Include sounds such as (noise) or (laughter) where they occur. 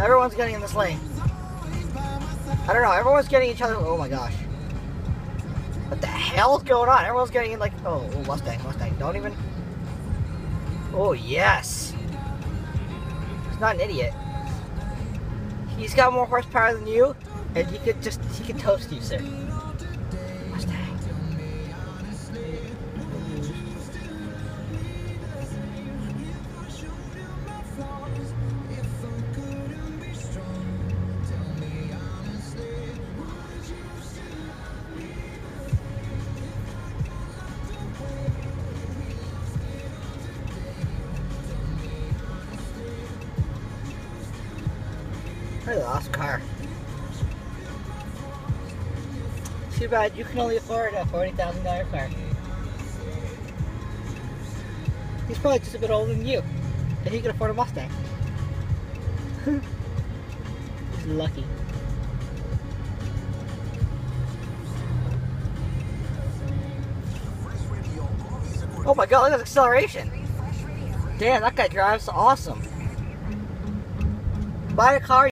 Everyone's getting in this lane. I don't know. Everyone's getting each other. Oh my gosh. What the hell's going on? Everyone's getting in like. Oh, Mustang, Mustang. Don't even. Oh yes. He's not an idiot. He's got more horsepower than you, and he could just he could toast you, sir. I lost car. Too bad you can only afford a forty thousand dollar car. He's probably just a bit older than you, and he can afford a Mustang. (laughs) He's lucky. Oh my god, look at the acceleration! Damn, that guy drives awesome. Buy a car.